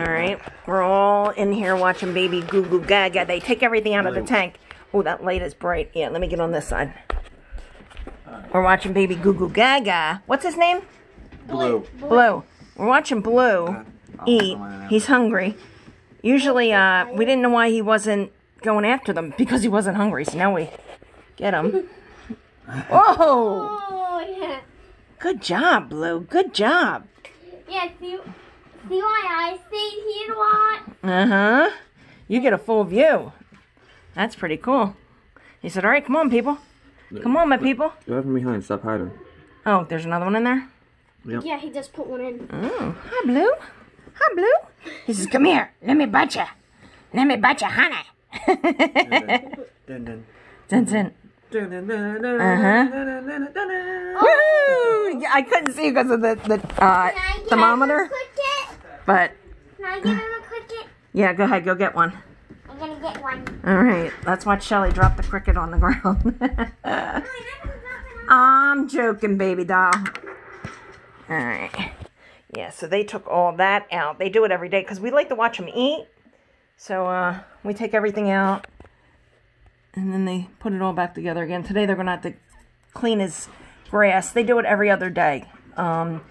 All right, we're all in here watching baby Goo Goo Gaga. They take everything out of the tank. Oh, that light is bright. Yeah, let me get on this side. We're watching baby Goo Goo Gaga. What's his name? Blue. Blue. We're watching Blue eat. He's hungry. Usually, uh, we didn't know why he wasn't going after them because he wasn't hungry. So now we get him. Whoa! Oh, yeah. Good job, Blue. Good job. Yeah, see, see why I stayed here a lot? Uh huh. You get a full view. That's pretty cool. He said, "All right, come on, people. Come on, my people." Go from behind. Stop hiding. Oh, there's another one in there. Yeah, he just put one in. Oh, hi, Blue. Hi, Blue. He says, "Come here. Let me bite you. Let me bite you, honey." Dun, dun. dun, dun. Dun, dun, dun, dun, Uh-huh. dun, dun, dun, dun, dun. Woo! Yeah, I couldn't see because of the the uh, Can I get thermometer, him a cricket? But Can I get him a cricket? yeah, go ahead, go get one. I'm gonna get one. All right, let's watch Shelly drop the cricket on the ground. I'm joking, baby doll. All right. Yeah, so they took all that out. They do it every day because we like to watch them eat. So uh, we take everything out and then they put it all back together again. Today they're going to have to clean his grass. They do it every other day. Um,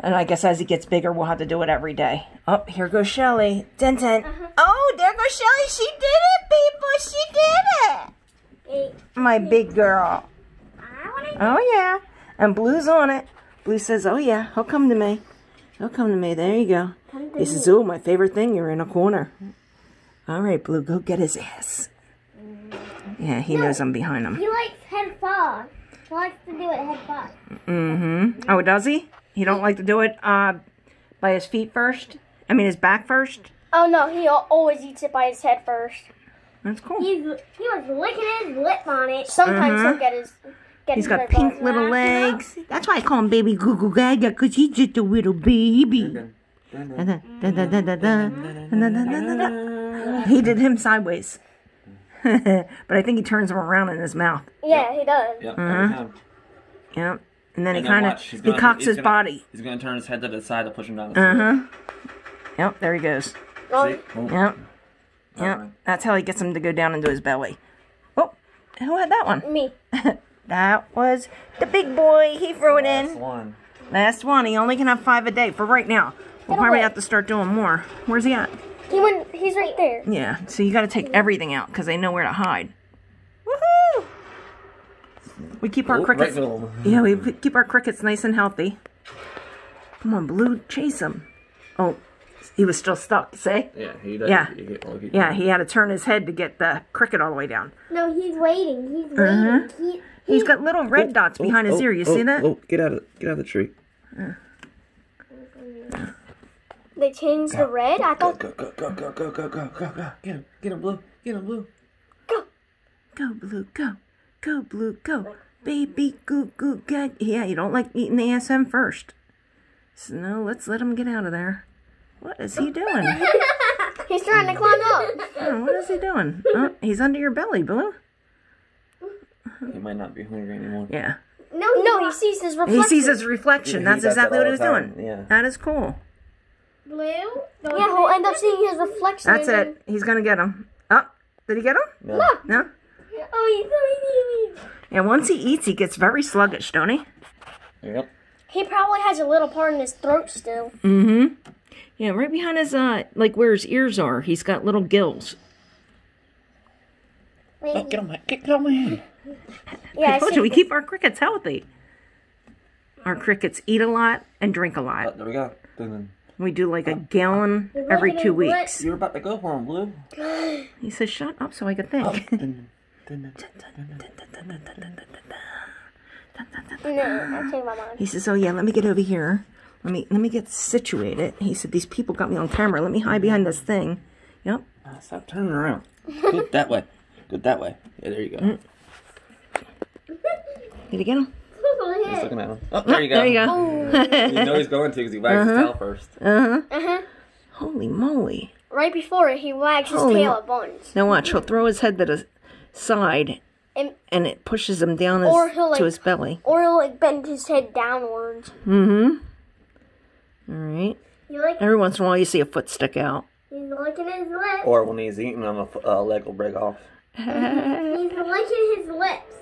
and I guess as he gets bigger, we'll have to do it every day. Oh, here goes Shelly. Dun, dun. Oh, there goes Shelly. She did it, people. She did it. My big girl. Oh yeah. And Blue's on it. Blue says, Oh yeah, he'll come to me. He'll come to me. There you go. He says, Oh, my favorite thing, you're in a corner. All right, Blue, go get his ass. Yeah, he knows I'm behind him. He likes head first. He likes to do it head first. Mm-hmm. Oh, does he? He don't like to do it uh, by his feet first. I mean, his back first. Oh no, he always eats it by his head first. That's cool. He he was licking his lip on it. Sometimes uh-huh. he'll get his. Get He's got pink balls. little legs. That's why I call him Baby Goo Goo Gaga, because he's just a little baby. He did him sideways. but I think he turns him around in his mouth. Yeah, yep. he does. Yep, mm-hmm. Yep. And then And he kind of he gonna- cocks his gonna- body. He's gonna turn his head to the side to push him down the Uh huh. Yep. There he goes. Oh, See? Yep. Yep. alright. That's how he gets him to go down into his belly. Oh, who had that one? me. That was the big boy. He threw it Last in. one. Last one. He only can have five a day for right now. We'll Get probably away. have to start doing more. Where's he at? He went. He's right there. Yeah. So you got to take everything out because they know where to hide. Woohoo! We keep our Oh, crickets. right. Yeah, we keep our crickets nice and healthy. Come on, Blue, chase him. Oh, he was still stuck. See? Yeah, he does. Yeah. He, he, oh, Yeah, he had to turn his head to get the cricket all the way down. No, he's waiting. He's Uh-huh. waiting. He, He's got little red dots behind his oh, ear. You oh, see that? Oh, get out of get out of the tree. They changed the red. I thought. go go go go go go go go go. Get him, get him, blue, get him, blue. Go! Go, Blue, go. Go, Blue, go. Baby goo goo gag. Yeah, you don't like eating the ASM first. So no, let's let him get out of there. What is he doing? He's trying to climb up. Oh, what is he doing? Oh, he's under your belly, Blue. He might not be hungry anymore. Yeah. no, No, he sees his reflection. He sees his reflection. Yeah, he That's does that exactly what he was doing. yeah. That is cool. blue. Yeah, he'll end up seeing his reflection. That's it. He's gonna get him. Oh, did he get him? No. No. Oh, he's so And once he eats, he gets very sluggish, don't he? Yep. He probably has a little part in his throat still. Mm-hmm. Yeah, right behind his uh, like where his ears are, he's got little gills. Oh, get on my get, get on my hand. Yeah, I I told see. you we keep our crickets healthy. Our crickets eat a lot and drink a Oh, lot. there we go. Dun, dun. We do like a gallon every two weeks. You're about to go for him, blue. He says, "Shut up, so I could think." He says, "Oh yeah, let me get over here. Let me let me get situated." He said, "These people got me on camera. Let me hide behind this thing." Yep. Ah, Stop turning around. Good that way. Good that way. Yeah, there you go. Did he get him? He's looking at him. Oh, there you go. There you go. You know he's going to because he wags his tail first. Uh huh. Uh-huh. Holy moly! Right before it, he wags his tail at once. Now watch. He'll throw his head the side, And, and it pushes him down his, Or like- to his belly. or he'll like bend his head downwards. Mm-hmm. All right. Like Every once in a while, you see a foot stick out. he's licking his lips. Or when he's eating them, a f- uh, leg will break off. He's licking his lips.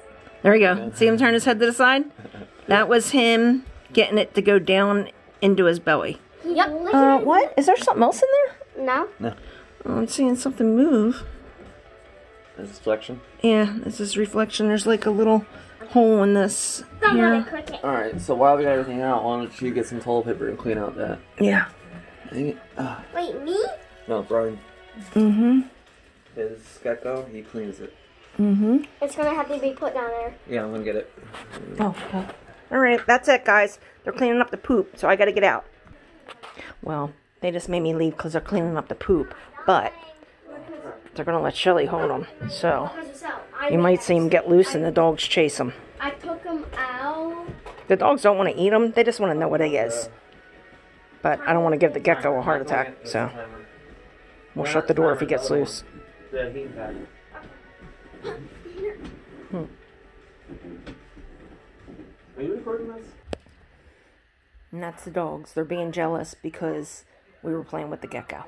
There we go. See him turn his head to the side? That was him getting it to go down into his belly. He's licking Uh, what? Is there something else in there? No. Oh, I'm seeing something move. This is flexion. Yeah, this is reflection. There's like a little hole in this. Come here. Alright, so while we got everything out, why don't you get some toilet paper and clean out that? Yeah. It. Ah, Wait, me? no, Brian. Mm-hmm. His gecko, he cleans it. Mm-hmm. It's gonna have to be put down there. Yeah, I'm gonna get it. Oh, okay. All right, that's it, guys. They're cleaning up the poop, so I got to get out. Well, they just made me leave because they're cleaning up the poop, but they're going to let Shelly hold them. So you might see them get loose and the dogs chase them. I took him out. The dogs don't want to eat them, they just want to know what it is. But I don't want to give the gecko a heart attack, so we'll shut the door if he gets loose. The heat. Are you recording this? And that's the dogs. They're being jealous because we were playing with the gecko.